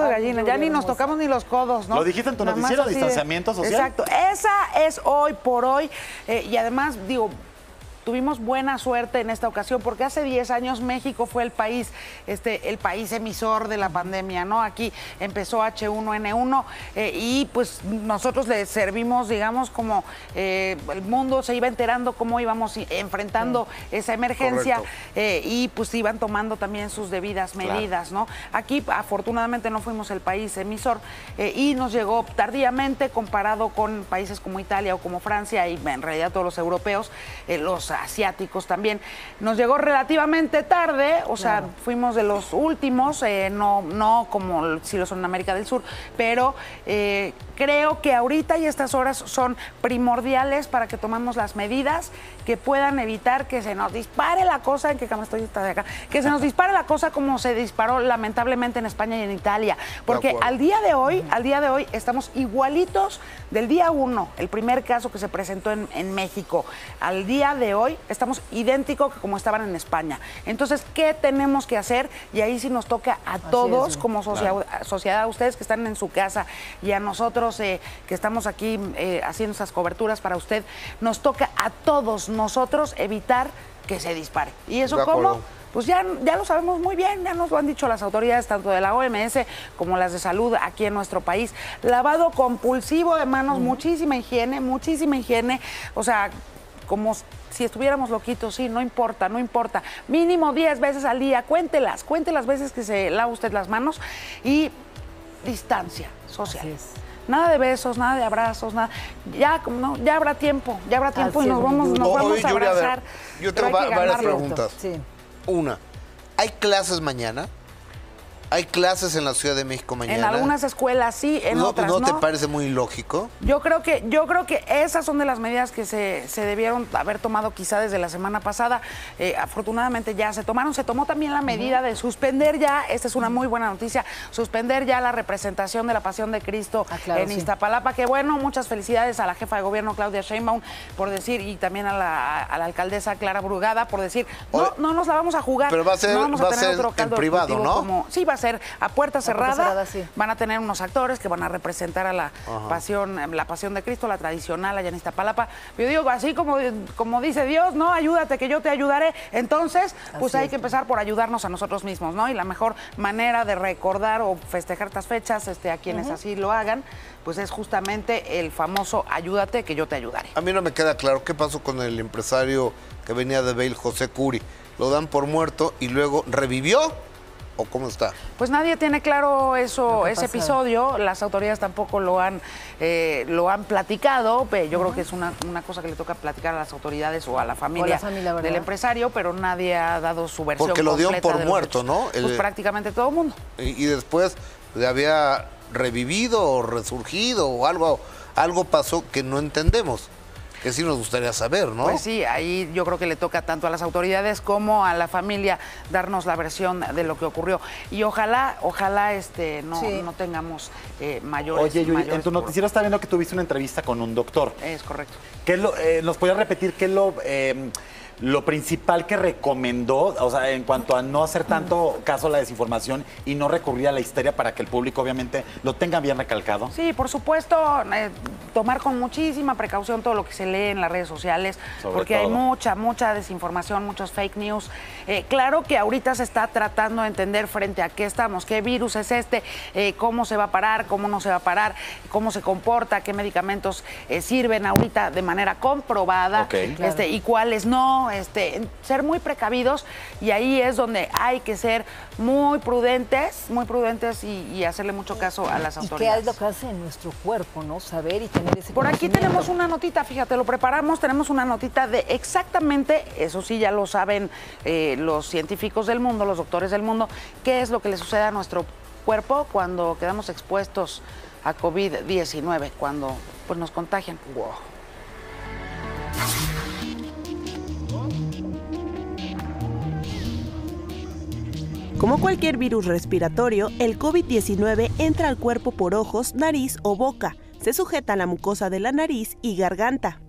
de gallina, ya ni nos tocamos ni los codos, ¿no? Lo dijiste en tu noticiero, distanciamiento social. Exacto, esa es hoy por hoy. eh, y además, digo, tuvimos buena suerte en esta ocasión porque hace 10 años México fue el país, este, el país emisor de la pandemia, ¿no? Aquí empezó H1N1 eh, y pues nosotros le servimos, digamos, como eh, el mundo se iba enterando cómo íbamos enfrentando esa emergencia eh, y pues iban tomando también sus debidas Claro. medidas, ¿no? Aquí afortunadamente no fuimos el país emisor y nos llegó tardíamente comparado con países como Italia o como Francia y en realidad todos los europeos, los asiáticos también. Nos llegó relativamente tarde, o sea, fuimos de los últimos, eh, no, no como si lo son en América del Sur, pero eh, creo que ahorita y estas horas son primordiales para que tomamos las medidas que puedan evitar que se nos dispare la cosa, en qué cama estoy esta de acá, que se nos dispare la cosa como se disparó lamentablemente en España y en Italia, porque al día de hoy, al día de hoy estamos igualitos del día uno, el primer caso que se presentó en, en México, al día de hoy estamos idénticos que como estaban en España. Entonces, ¿qué tenemos que hacer? Y ahí sí nos toca a todos es, como socia- sociedad, a ustedes que están en su casa y a nosotros eh, que estamos aquí eh, haciendo esas coberturas para usted, nos toca a todos nosotros evitar que se dispare. ¿Y eso De cómo? acuerdo. Pues ya, ya lo sabemos muy bien, ya nos lo han dicho las autoridades tanto de la OMS como las de salud aquí en nuestro país. Lavado compulsivo de manos, muchísima higiene, muchísima higiene. O sea, como si estuviéramos loquitos, sí, no importa, no importa. Mínimo 10 veces al día, cuéntelas, cuente las veces que se lava usted las manos y distancia social. Así es. Nada de besos, nada de abrazos, nada. Ya, como no, ya habrá tiempo, ya habrá tiempo Así y nos vamos, nos vamos oye, a Yuri, a ver, abrazar. yo tengo va- varias preguntas. Sí. Una, ¿hay clases mañana? ¿Hay clases en la Ciudad de México mañana? En algunas escuelas sí, en ¿No, otras ¿no no. te parece muy lógico? Yo creo que yo creo que esas son de las medidas que se, se debieron haber tomado quizá desde la semana pasada. Eh, afortunadamente ya se tomaron. Se tomó también la medida de suspender ya, esta es una muy buena noticia, suspender ya la representación de la Pasión de Cristo Ah, claro, en sí. Iztapalapa. Que bueno, muchas felicidades a la jefa de gobierno Claudia Sheinbaum por decir y también a la, a la alcaldesa Clara Brugada por decir no, Oye, no nos la vamos a jugar. pero va a ser- no vamos va a tener ser otro en caldo de privado, ¿no? como- sí, va a ser a puerta cerrada. cerrada, sí. Van a tener unos actores que van a representar a la pasión, la pasión de Cristo, la tradicional allá en Iztapalapa. Yo digo, así como, como dice Dios, ¿no? Ayúdate que yo te ayudaré. Entonces, pues Así hay es. que empezar por ayudarnos a nosotros mismos, ¿no? Y la mejor manera de recordar o festejar estas fechas, este, a quienes así lo hagan, pues es justamente el famoso ayúdate que yo te ayudaré. A mí no me queda claro qué pasó con el empresario que venía de Bale, José Curi. ¿Lo dan por muerto y luego revivió? ¿O cómo está? Pues nadie tiene claro eso, ese pasa. episodio. Las autoridades tampoco lo han, eh, lo han platicado. Yo creo que es una, una cosa que le toca platicar a las autoridades o a la familia, del empresario, pero nadie ha dado su versión. Porque lo dieron completa por muerto. ¿no? El- Pues prácticamente todo el mundo. Y, y después le había revivido o resurgido o algo, algo pasó que no entendemos. Que sí nos gustaría saber, ¿no? Pues sí, ahí yo creo que le toca tanto a las autoridades como a la familia darnos la versión de lo que ocurrió. Y ojalá, ojalá este no, Sí. no tengamos eh, mayores. Oye, Yuri, en tu noticiero está viendo que tuviste una entrevista con un doctor. Es correcto. ¿Qué lo, eh, ¿Nos podrías repetir qué es lo, eh, lo principal que recomendó, o sea, en cuanto a no hacer tanto caso a la desinformación y no recurrir a la histeria para que el público obviamente lo tenga bien recalcado? Sí, por supuesto, eh, tomar con muchísima precaución todo lo que se lee en las redes sociales, Sobre porque hay mucha, mucha desinformación, muchos fake news. Eh, claro que ahorita se está tratando de entender frente a qué estamos, qué virus es este, eh, cómo se va a parar, cómo no se va a parar, cómo se comporta, qué medicamentos sirven ahorita de manera comprobada este, Claro. y cuáles no, este, ser muy precavidos y ahí es donde hay que ser muy prudentes, muy prudentes y, y hacerle mucho caso a las ¿Y qué autoridades. es lo que hace en nuestro cuerpo, no? Saber y tener ese Por aquí tenemos una notita, fíjate, lo preparamos, tenemos una notita de exactamente, eso sí ya lo saben eh, los científicos del mundo, los doctores del mundo, qué es lo que le sucede a nuestro cuerpo cuando quedamos expuestos a COVID-19, cuando pues, nos contagian. Como cualquier virus respiratorio, el COVID-19 entra al cuerpo por ojos, nariz o boca. Se sujeta a la mucosa de la nariz y garganta.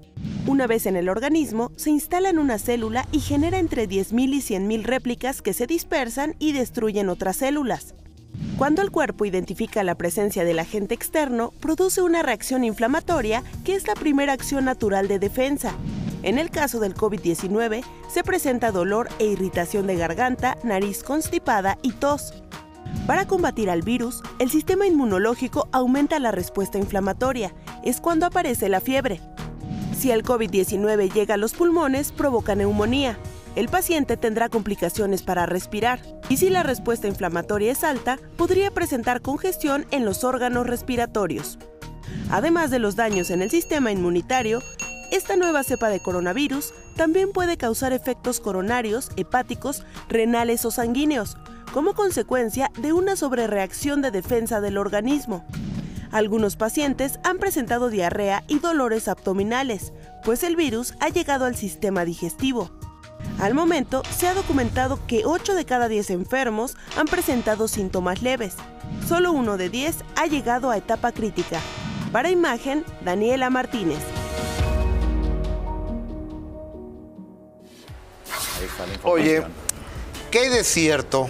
Una vez en el organismo, se instala en una célula y genera entre 10.000 y 100.000 réplicas que se dispersan y destruyen otras células. Cuando el cuerpo identifica la presencia del agente externo, produce una reacción inflamatoria que es la primera acción natural de defensa. En el caso del COVID-19, se presenta dolor e irritación de garganta, nariz constipada y tos. Para combatir al virus, el sistema inmunológico aumenta la respuesta inflamatoria. Es cuando aparece la fiebre. Si el COVID-19 llega a los pulmones, provoca neumonía. El paciente tendrá complicaciones para respirar. Y si la respuesta inflamatoria es alta, podría presentar congestión en los órganos respiratorios. Además de los daños en el sistema inmunitario, esta nueva cepa de coronavirus también puede causar efectos coronarios, hepáticos, renales o sanguíneos, como consecuencia de una sobrereacción de defensa del organismo. Algunos pacientes han presentado diarrea y dolores abdominales, pues el virus ha llegado al sistema digestivo. Al momento, se ha documentado que 8 de cada 10 enfermos han presentado síntomas leves. Solo uno de 10 ha llegado a etapa crítica. Para imagen, Daniela Martínez. Ahí está la Oye. ¿qué hay de cierto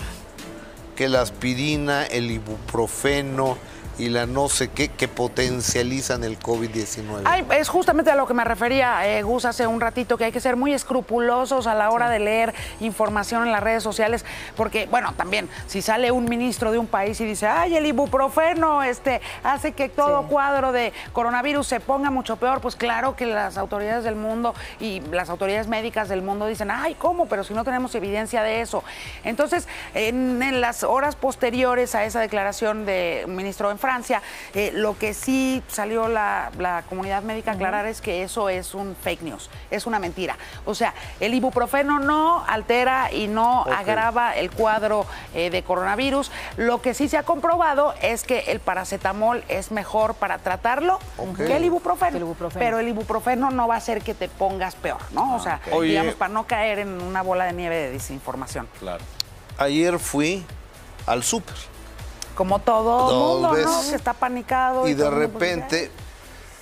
que la aspirina, el ibuprofeno y la no sé qué que potencializan el COVID-19? Ay, es justamente a lo que me refería eh, Gus hace un ratito, que hay que ser muy escrupulosos a la hora de leer información en las redes sociales, porque, bueno, también, si sale un ministro de un país y dice, ay, el ibuprofeno este, hace que todo Sí. cuadro de coronavirus se ponga mucho peor, pues claro que las autoridades del mundo y las autoridades médicas del mundo dicen, ay, ¿cómo? Pero si no tenemos evidencia de eso. Entonces, en, en las horas posteriores a esa declaración de un ministro en Francia, eh, lo que sí salió la, la comunidad médica a aclarar es que eso es un fake news, es una mentira. O sea, el ibuprofeno no altera y no agrava el cuadro eh, de coronavirus. Lo que sí se ha comprobado es que el paracetamol es mejor para tratarlo que el ibuprofeno. Que el ibuprofeno. Pero el ibuprofeno no va a hacer que te pongas peor, ¿no? O sea, Oye. digamos, para no caer en una bola de nieve de desinformación. Claro. Ayer fui al súper Como todo Dos mundo, ¿no? Que está panicado. y de el mundo, pues, repente,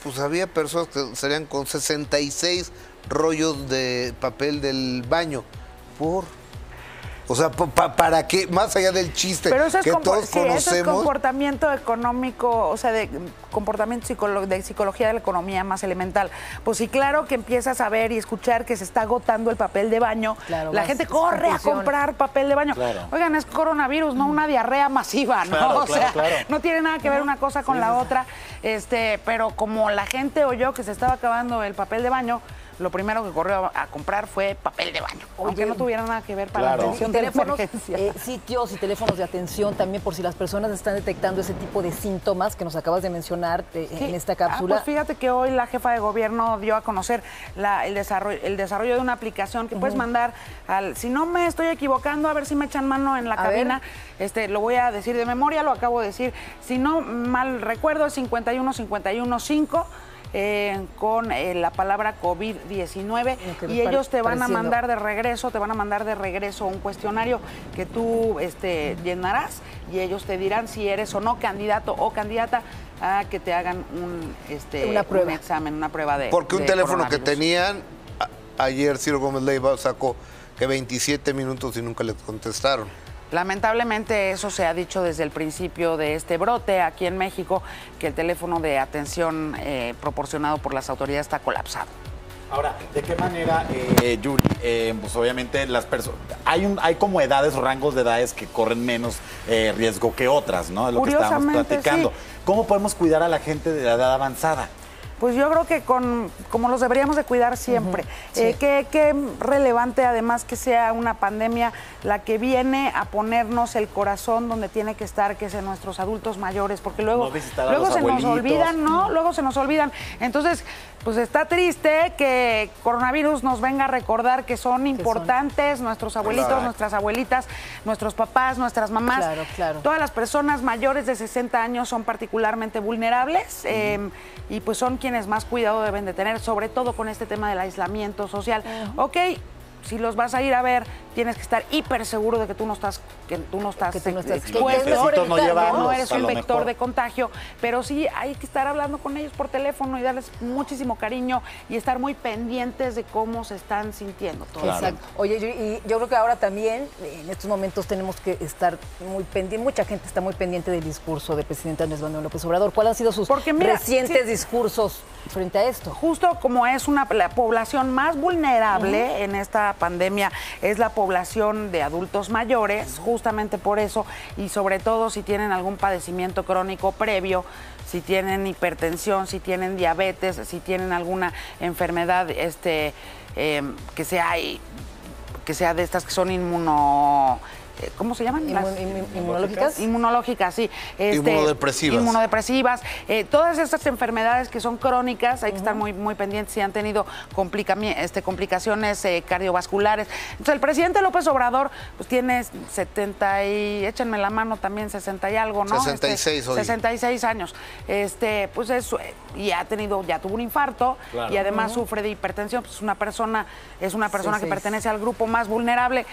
pues había personas que salían con 66 rollos de papel del baño. ¿Por? O sea, pa- pa- ¿para qué? Más allá del chiste Pero eso es, que todos sí, eso es conocemos. comportamiento económico, o sea, de comportamiento psicolo- de psicología de la economía más elemental. Pues sí, claro que empiezas a ver y escuchar que se está agotando el papel de baño. Claro, la gente corre a comprar papel de baño. Claro. Oigan, es coronavirus, no una diarrea masiva, ¿no? Claro, o sea, claro. no tiene nada que ver una cosa con la otra. Este, pero como la gente oyó que se estaba acabando el papel de baño, lo primero que corrió a, a comprar fue papel de baño. aunque no tuviera nada que ver para Claro. la atención de la teléfonos, eh, sitios y teléfonos de atención también por si las personas están detectando ese tipo de síntomas que nos acabas de mencionar eh, Sí. en esta Ah, cápsula. pues fíjate que hoy la jefa de gobierno dio a conocer la- el, desarrollo, el desarrollo de una aplicación que puedes mandar al. Si no me estoy equivocando, a ver si me echan mano en la A cabina. Este, lo voy a decir de memoria, lo acabo de decir. Si no mal recuerdo, es 51 51 5. Eh, con eh, la palabra COVID-19 Lo que me y ellos te van a mandar de regreso, te van a mandar de regreso un cuestionario que tú este, llenarás y ellos te dirán si eres o no candidato o candidata a que te hagan un, este, Una prueba. un examen, una prueba de Porque un de teléfono que tenían, a- ayer Ciro Gómez Leiva sacó que 27 minutos y nunca le contestaron. Lamentablemente eso se ha dicho desde el principio de este brote aquí en México, que el teléfono de atención eh, proporcionado por las autoridades está colapsado. Ahora, ¿de qué manera, eh, Yuri? eh, pues obviamente las personas. Hay, un, hay como edades o rangos de edades que corren menos eh, riesgo que otras, ¿no? Es lo que estábamos platicando. sí. ¿Cómo podemos cuidar a la gente de la edad avanzada? Pues yo creo que con, como los deberíamos de cuidar siempre. sí. Eh, qué, qué relevante además que sea una pandemia la que viene a ponernos el corazón donde tiene que estar, que es en nuestros adultos mayores, porque luego, No luego se nos olvidan, ¿no? Luego se nos olvidan. Entonces, pues está triste que coronavirus nos venga a recordar que son importantes nuestros abuelitos, Claro. nuestras abuelitas, nuestros papás, nuestras mamás. Claro, claro. Todas las personas mayores de 60 años son particularmente vulnerables eh, y pues son quienes más cuidado deben de tener, sobre todo con este tema del aislamiento social. Ok, si los vas a ir a ver, tienes que estar hiper seguro de que tú no estás, que tú no estás, Que tú no estás- expuesto, no evitar, llevarlos, no eres un vector mejor. de contagio, pero sí hay que estar hablando con ellos por teléfono y darles muchísimo cariño y estar muy pendientes de cómo se están sintiendo todos. Claro. Exacto. Oye, yo- y yo creo que ahora también, en estos momentos, tenemos que estar muy pendientes, mucha gente está muy pendiente del discurso del presidente Andrés Manuel López Obrador. ¿Cuáles han sido sus Porque mira, recientes sí. discursos frente a esto? Justo como es una la población más vulnerable en esta pandemia es la población de adultos mayores, justamente por eso y sobre todo si tienen algún padecimiento crónico previo, si tienen hipertensión, si tienen diabetes, si tienen alguna enfermedad este eh, que sea que sea de estas que son inmuno ¿Cómo se llaman? Las- inmunológicas. Inmunológicas, sí. Este, Inmunodepresivas. Inmunodepresivas. eh, todas estas enfermedades que son crónicas, hay que estar muy, muy pendientes si han tenido complicami- este, complicaciones eh, cardiovasculares. Entonces, el presidente López Obrador pues tiene 70 y, échenme la mano también, 60 y algo, ¿no? 66 hoy. 66 años. Este, pues es, eh, y ha tenido, ya tuvo un infarto Claro. y además sufre de hipertensión, pues es una persona, es una persona Sí, que sí. pertenece al grupo más vulnerable.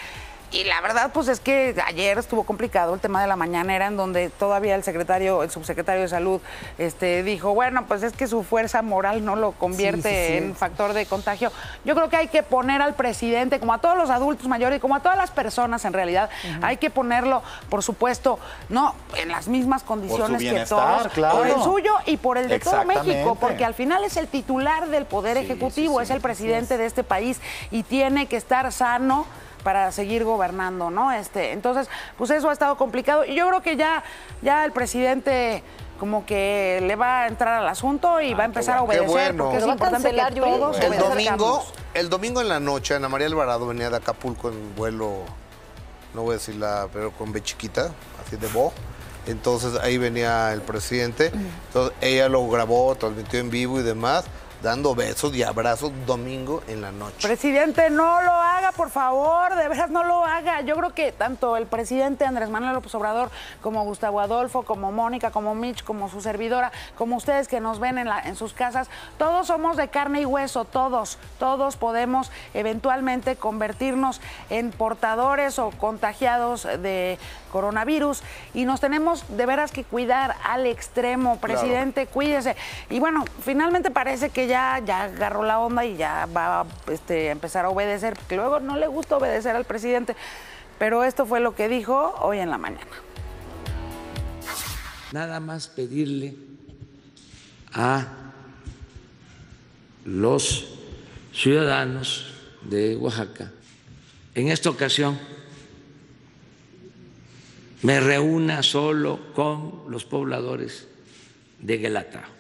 Y la verdad, pues es que ayer estuvo complicado el tema de la mañanera, en donde todavía el secretario, el subsecretario de salud, este, dijo, bueno, pues es que su fuerza moral no lo convierte Sí, sí, sí. en factor de contagio. Yo creo que hay que poner al presidente, como a todos los adultos mayores y como a todas las personas en realidad, hay que ponerlo, por supuesto, no en las mismas condiciones que todos, claro. por el suyo y por el de todo México, porque al final es el titular del poder Sí, ejecutivo, sí, es el presidente de este país y tiene que estar sano para seguir gobernando, ¿no? Este, entonces, pues eso ha estado complicado y yo creo que ya, ya el presidente como que le va a entrar al asunto y va a empezar a Ah, bueno. Obedecer bueno. porque es importante que cancelar, todos El domingo, el domingo en la noche, Ana María Alvarado venía de Acapulco en vuelo, no voy a decir la, pero con B chiquita, así de bo. Entonces ahí venía el presidente. Entonces ella lo grabó, transmitió en vivo y demás, dando besos y abrazos domingo en la noche. Presidente, no lo haga, por favor, de veras no lo haga. Yo creo que tanto el presidente Andrés Manuel López Obrador, como Gustavo Adolfo, como Mónica, como Mitch, como su servidora, como ustedes que nos ven en, en sus casas, todos somos de carne y hueso, todos, todos podemos eventualmente convertirnos en portadores o contagiados de coronavirus y nos tenemos de veras que cuidar al extremo, presidente, cuídese. Y bueno, finalmente parece que ya, ya agarró la onda y ya va este, a empezar a obedecer, porque luego no le gusta obedecer al presidente. Pero esto fue lo que dijo hoy en la mañana. nada más pedirle a los ciudadanos de Oaxaca, en esta ocasión me reúna solo con los pobladores de Guelatao.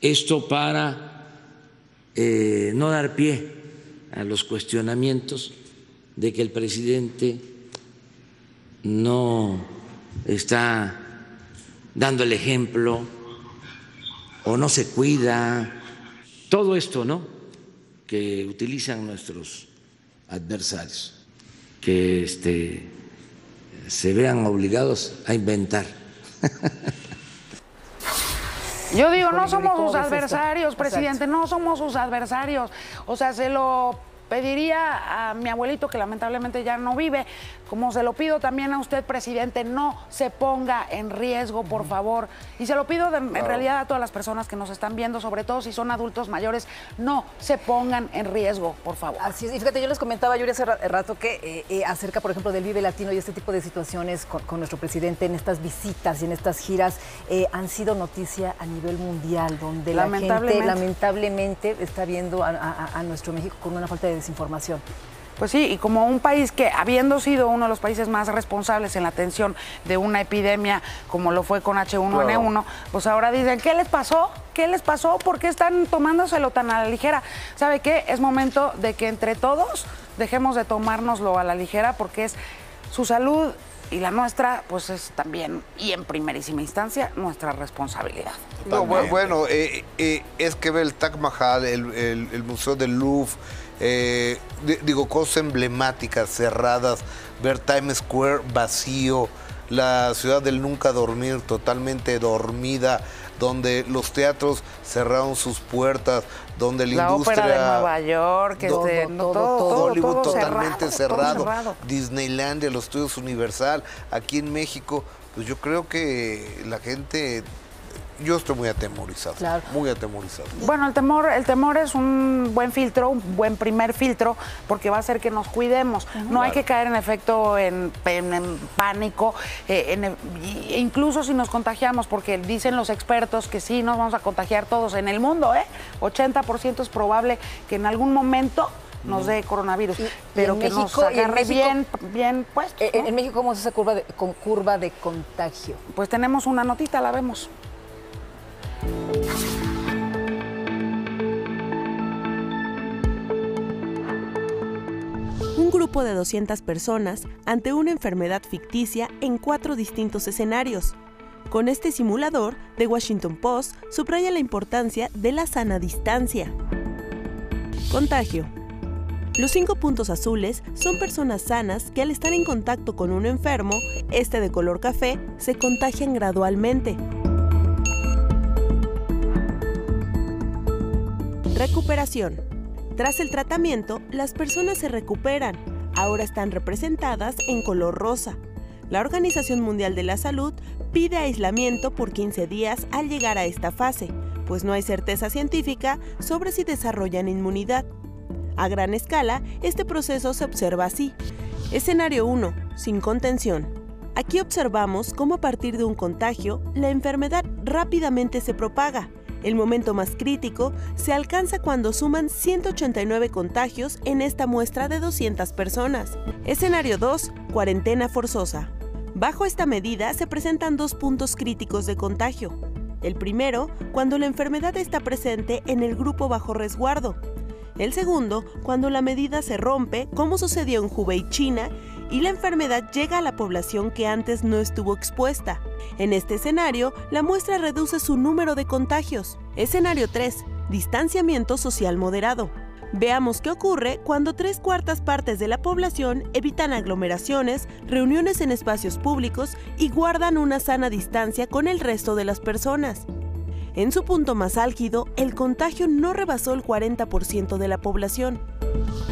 Esto para eh, no dar pie a los cuestionamientos de que el presidente no está dando el ejemplo o no se cuida. Todo esto, ¿no? Que utilizan nuestros adversarios, que este, se vean obligados a inventar. Yo digo, no somos ¿cómo sus adversarios, presidente, no somos sus adversarios. O sea, se lo pediría a mi abuelito, que lamentablemente ya no vive, como se lo pido también a usted, presidente, no se ponga en riesgo, por favor. Y se lo pido de- en realidad a todas las personas que nos están viendo, sobre todo si son adultos mayores, no se pongan en riesgo, por favor. Así es, y fíjate, yo les comentaba, Yuri, hace ra- rato que eh, eh, acerca, por ejemplo, del Vive Latino y este tipo de situaciones con, con nuestro presidente en estas visitas y en estas giras eh, han sido noticia a nivel mundial, donde la gente Lamentablemente. lamentablemente está viendo a, a- a nuestro México con una falta de desinformación. Pues sí, y como un país que, habiendo sido uno de los países más responsables en la atención de una epidemia como lo fue con H1N1, pues ahora dicen, ¿qué les pasó? ¿Qué les pasó? ¿Por qué están tomándoselo tan a la ligera? ¿Sabe qué? Es momento de que entre todos dejemos de tomárnoslo a la ligera porque es su salud y la nuestra, pues es también, y en primerísima instancia, nuestra responsabilidad. No, bu- bueno, eh, eh, es que ver el Taj Mahal, el, el- el Museo del Louvre, eh, di- digo, cosas emblemáticas cerradas, ver Times Square vacío, la ciudad del nunca dormir, totalmente dormida, donde los teatros cerraron sus puertas, donde la, La industria... ópera de Nueva York, todo, este, todo, todo, todo, Hollywood todo totalmente cerrado, cerrado, cerrado. Disneylandia, los estudios Universal, aquí en México, pues yo creo que la gente, yo estoy muy atemorizado, Claro. muy atemorizado. Bueno, el temor, el temor es un buen filtro, un buen primer filtro, porque va a hacer que nos cuidemos. No hay que caer en efecto en, en- en pánico, eh, en- y- e incluso si nos contagiamos, porque dicen los expertos que sí nos vamos a contagiar todos en el mundo, ¿eh? 80% es probable que en algún momento nos dé coronavirus, Y- y pero en que nos México- y en agarre México- bien, bien puestos. Eh, en México, ¿cómo es esa curva de, con curva de contagio? Pues tenemos una notita, la vemos. Un grupo de 200 personas ante una enfermedad ficticia en cuatro distintos escenarios. Con este simulador, The Washington Post subraya la importancia de la sana distancia. Contagio. Los cinco puntos azules son personas sanas que al estar en contacto con un enfermo, este de color café, se contagian gradualmente. Recuperación. Tras el tratamiento, las personas se recuperan. Ahora están representadas en color rosa. La Organización Mundial de la Salud pide aislamiento por 15 días al llegar a esta fase, pues no hay certeza científica sobre si desarrollan inmunidad. A gran escala, este proceso se observa así. Escenario 1. Sin contención. Aquí observamos cómo a partir de un contagio, la enfermedad rápidamente se propaga. El momento más crítico se alcanza cuando suman 189 contagios en esta muestra de 200 personas. Escenario 2. Cuarentena forzosa. Bajo esta medida se presentan dos puntos críticos de contagio. El primero, cuando la enfermedad está presente en el grupo bajo resguardo. El segundo, cuando la medida se rompe, como sucedió en Hubei, China, y la enfermedad llega a la población que antes no estuvo expuesta. En este escenario, la muestra reduce su número de contagios. Escenario 3. Distanciamiento social moderado. Veamos qué ocurre cuando tres cuartas partes de la población evitan aglomeraciones, reuniones en espacios públicos y guardan una sana distancia con el resto de las personas. En su punto más álgido, el contagio no rebasó el 40% de la población.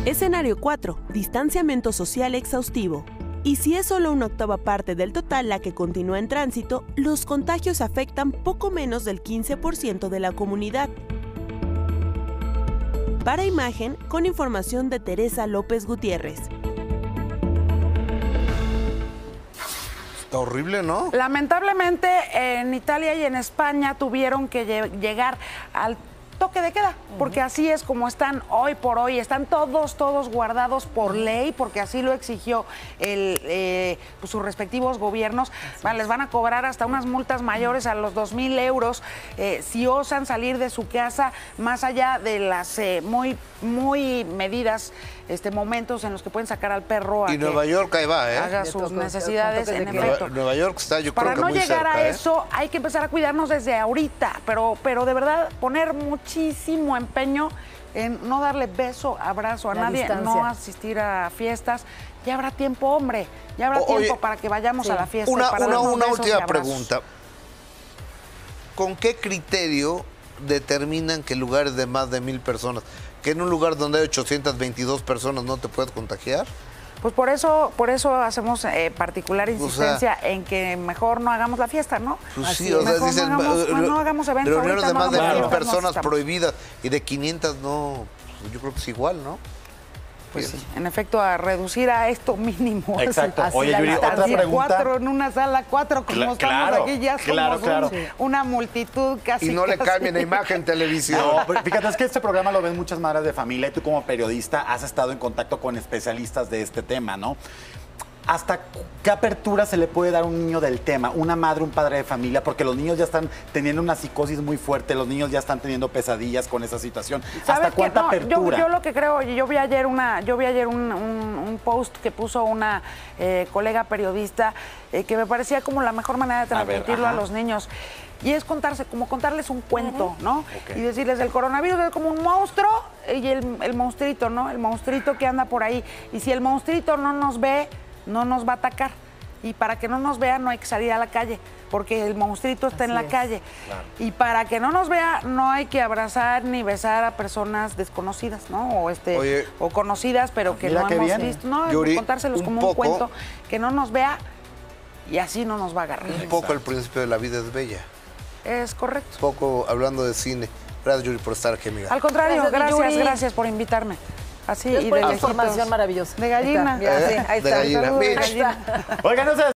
Escenario 4. Distanciamiento social exhaustivo. Y si es solo una octava parte del total la que continúa en tránsito, los contagios afectan poco menos del 15% de la comunidad. Para imagen, con información de Teresa López Gutiérrez. Está horrible, ¿no? Lamentablemente en Italia y en España tuvieron que lle- llegar al toque de queda, porque así es como están hoy por hoy, están todos, todos guardados por ley, porque así lo exigió el, eh, pues, sus respectivos gobiernos. Les van a cobrar hasta unas multas mayores a los 2 mil euros eh, si osan salir de su casa, más allá de las eh, muy, muy medidas, este, momentos en los que pueden sacar al perro a Y que Nueva York ahí va, ¿eh? haga sus necesidades en efecto. Nueva, Nueva York está, yo Para creo que no muy llegar cerca, a ¿eh? eso hay que empezar a cuidarnos desde ahorita, pero, pero de verdad poner muchísimo empeño en no darle beso, abrazo a La nadie, distancia. no asistir a fiestas. Ya habrá tiempo, hombre, ya habrá O- oye, tiempo para que vayamos sí. a la fiesta. Una, para última pregunta. ¿Con qué criterio determinan que lugares de más de mil personas, que en un lugar donde hay 822 personas no te puedes contagiar? Pues por eso, por eso hacemos eh, particular sea, insistencia en que mejor no hagamos la fiesta, ¿no? Pues Así sí, o sea, Mejor no dicen, hagamos- eh, no hagamos eventos reuniones de no más de mil personas prohibidas y de 500 no, pues yo creo que es igual, ¿no? Pues sí, en efecto, a reducir a esto mínimo. Exacto. Así Oye, Yuri, otra pregunta. Cuatro en una sala, cuatro como Cla- estamos claro, aquí, ya somos claro, un- claro. una multitud casi. Y no le cambien la imagen televisión. No, pero fíjate, es que este programa lo ven muchas madres de familia y tú como periodista has estado en contacto con especialistas de este tema, ¿no? ¿Hasta qué apertura se le puede dar a un niño del tema? Una madre, un padre de familia, porque los niños ya están teniendo una psicosis muy fuerte, los niños ya están teniendo pesadillas con esa situación. ¿Hasta ¿Sabes qué? cuánta No, yo- apertura? Yo, lo que creo, yo vi ayer una, yo vi ayer un, un- un post que puso una eh, colega periodista eh, que me parecía como la mejor manera de A ver, transmitirlo a, los niños. Y es contarse, como contarles un cuento, ¿no? Y decirles, el coronavirus es como un monstruo y el, el monstruito, ¿no? El monstruito que anda por ahí. Y si el monstruito no nos ve, no nos va a atacar. Y para que no nos vea no hay que salir a la calle, porque el monstruito está en la es. calle. Y para que no nos vea no hay que abrazar ni besar a personas desconocidas, ¿no? O este Oye. o conocidas, pero que no hemos bien. visto. No, Yuri, contárselos un como poco- un cuento, que no nos vea y así no nos va a agarrar. Un poco el principio de la vida es bella. Es correcto. Un poco hablando de cine. Gracias, Yuri, por estar aquí, amiga. Al contrario, Gracias, gracias por invitarme. Así y de información maravillosa. De gallina. Ahí está, mira, sí, ahí De está. gallina. Ahí Mira. está. Oigan, no se